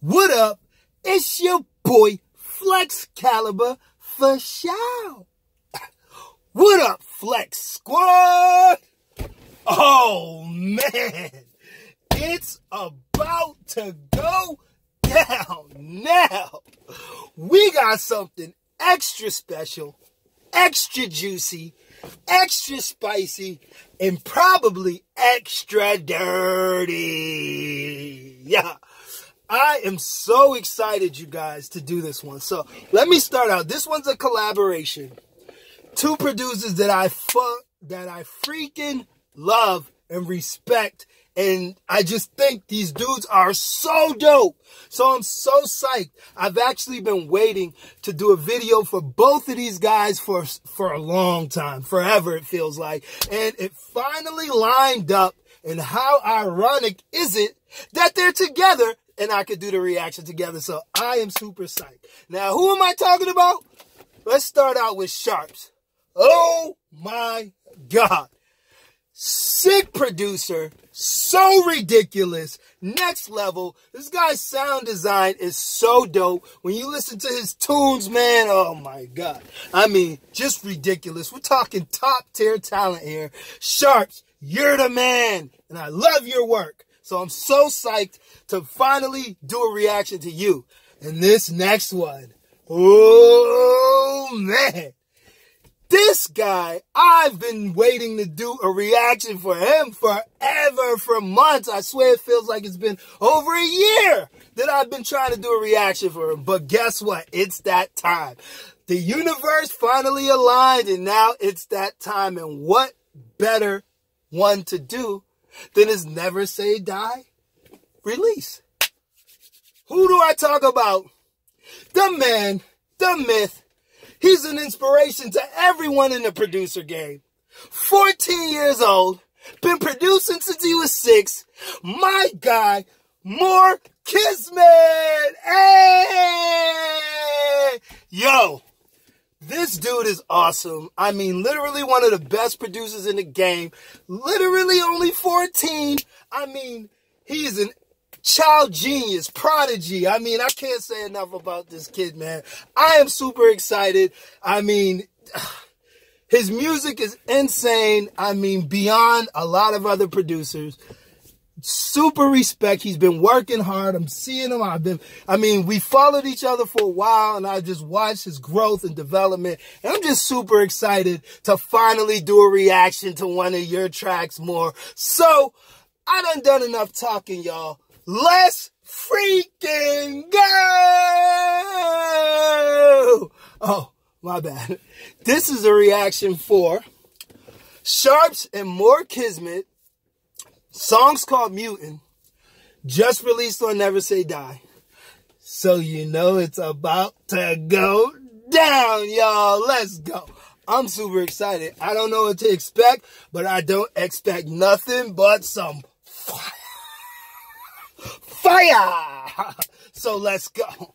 What up? It's your boy Flexx Calibur for show. What up, Flex Squad? Oh man, it's about to go down now. We got something extra special, extra juicy, extra spicy, and probably extra dirty. Yeah. I am so excited, you guys, to do this one. So let me start out. This one's a collaboration. Two producers that I fuck, that I freaking love and respect. And I just think these dudes are so dope. So I'm so psyched. I've actually been waiting to do a video for both of these guys for, for a long time, forever it feels like. And it finally lined up. And how ironic is it that they're together and I could do the reaction together. So I am super psyched. Now, who am I talking about? Let's start out with Sharps. Oh my God. Sick producer, so ridiculous, next level. This guy's sound design is so dope. When you listen to his tunes, man, oh my God. I mean, just ridiculous. We're talking top tier talent here. Sharps, you're the man, and I love your work. So I'm so psyched to finally do a reaction to you. And this next one, oh man. This guy, I've been waiting to do a reaction for him forever, for months. I swear it feels like it's been over a year that I've been trying to do a reaction for him. But guess what? It's that time. The universe finally aligned and now it's that time. And what better one to do than his Never Say Die release. Who do I talk about? The man, the myth. He's an inspiration to everyone in the producer game. 14 years old, been producing since he was six. My guy, Moore Kismet. Hey! Yo, this dude is awesome. I mean, literally one of the best producers in the game. Literally only 14. I mean, he's an child genius, prodigy. I mean, I can't say enough about this kid, man. I am super excited. I mean, his music is insane. I mean, beyond a lot of other producers super respect. He's been working hard. I'm seeing him. I've been, I mean, we followed each other for a while and I just watched his growth and development. And I'm just super excited to finally do a reaction to one of your tracks Moore. So I done done enough talking, y'all. Let's freaking go! Oh, my bad. This is a reaction for Sharps and Moore Kismet Song's called Mutant. Just released on Never Say Die. So you know it's about to go down, y'all. Let's go. I'm super excited. I don't know what to expect, but I don't expect nothing but some fire. Fire! So let's go.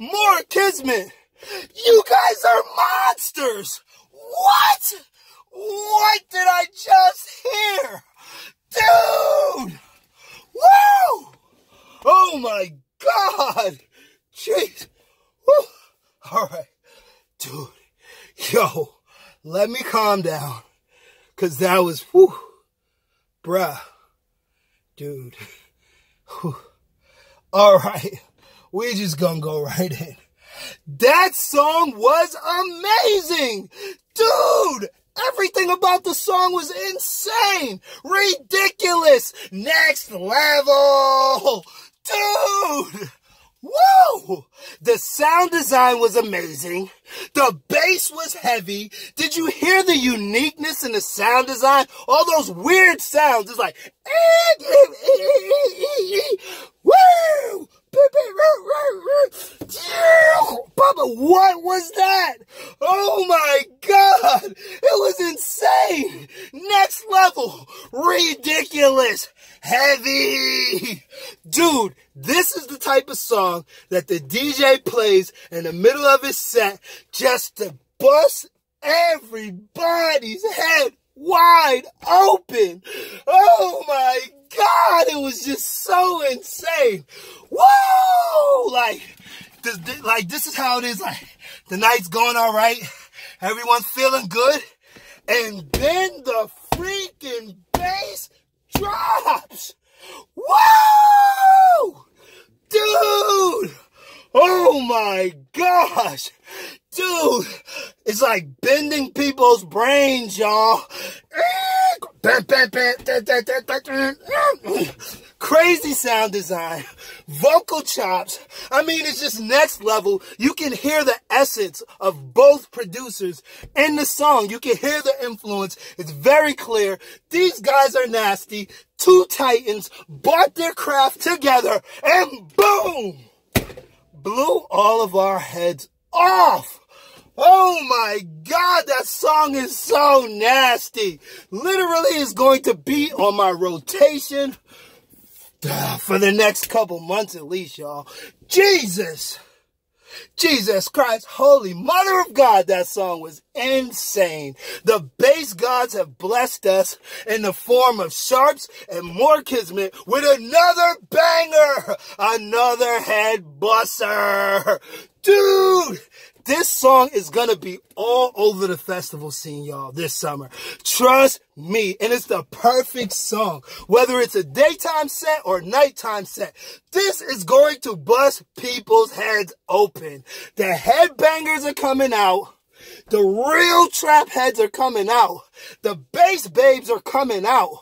Moore Kismet! You guys are monsters! What? What did I just hear? Dude! Woo! Oh my god! Jeez! Woo. Alright. Dude. Yo, let me calm down. Cause that was, bruh, dude. Whew. All right, we just gonna go right in. That song was amazing, dude. Everything about the song was insane, ridiculous, next level, dude. Whoa! The sound design was amazing. The bass was heavy. Did you hear the uniqueness in the sound design? All those weird sounds. It's like, woo! Bubba, what was that? Oh my god! It was insane! Next level! Ridiculous! Heavy! Dude, this is the type of song that the DJ plays in the middle of his set just to bust everybody's head wide open. Oh my God, it was just so insane. Whoa! Like, this, this- like this is how it is. Like, the night's going all right. Everyone's feeling good. And then the freaking bass drops. Whoa! Dude! Oh my gosh! Dude! It's like bending people's brains, y'all. Crazy sound design, vocal chops. I mean, it's just next level. You can hear the essence of both producers in the song. You can hear the influence. It's very clear. These guys are nasty. Two titans bought their craft together and boom! blew all of our heads off. Oh my God, that song is so nasty. Literally is going to be on my rotation uh, for the next couple months at least, y'all. Jesus. Jesus Christ, holy mother of God, that song was insane. The bass gods have blessed us in the form of Sharps and Moore Kismet with another banger, another head buster. Dude, this song is gonna be all over the festival scene, y'all, this summer. Trust me. And it's the perfect song. Whether it's a daytime set or nighttime set, this is going to bust people's heads open. The headbangers are coming out. The real trap heads are coming out. The bass babes are coming out.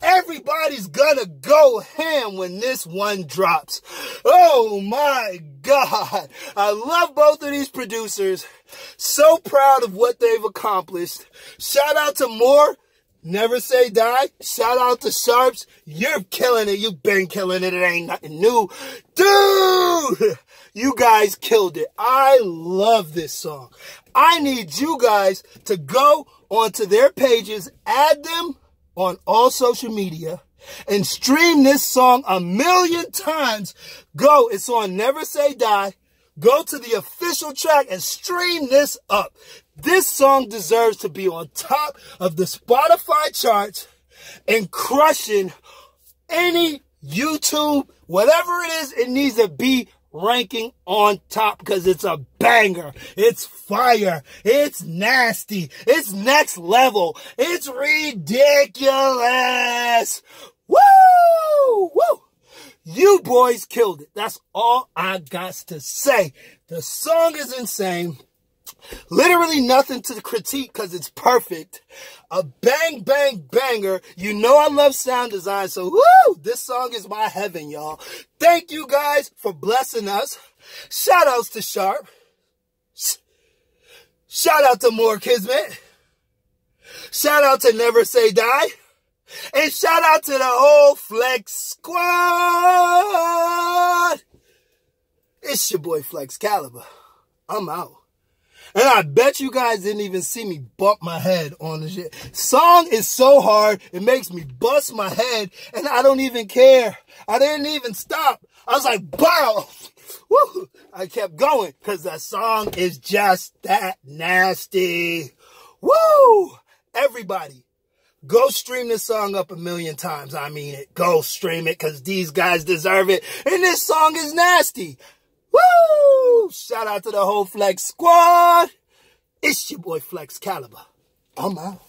Everybody's gonna go ham when this one drops. Oh my God. I love both of these producers. So proud of what they've accomplished. Shout out to Moore. Never say die. Shout out to Sharps. You're killing it. You've been killing it. It ain't nothing new. Dude! You guys killed it. I love this song. I need you guys to go onto their pages, add them on all social media, and stream this song a million times. Go. It's on Never Say Die. Go to the official track and stream this up. This song deserves to be on top of the Spotify charts and crushing any YouTube, whatever it is, it needs to be ranking on top because it's a banger. It's fire. It's nasty. It's next level. It's ridiculous. Woo! Woo! You boys killed it. That's all I got to say. The song is insane. Literally nothing to critique because it's perfect. A bang, bang, banger. You know I love sound design, so woo! This song is my heaven, y'all. Thank you guys for blessing us. Shout outs to Sharp. Shout out to Moore Kismet. Shout out to Never Say Die. And shout out to the whole Flex Squad. It's your boy Flexx Calibur. I'm out. And I bet you guys didn't even see me bump my head on the shit. Song is so hard, it makes me bust my head, and I don't even care. I didn't even stop. I was like, bow. Woo! I kept going because that song is just that nasty. Woo! Everybody, go stream this song up a million times. I mean it. Go stream it because these guys deserve it. And this song is nasty. Woo! Shout out to the whole Flex Squad. It's your boy Flexx Calibur. I'm out.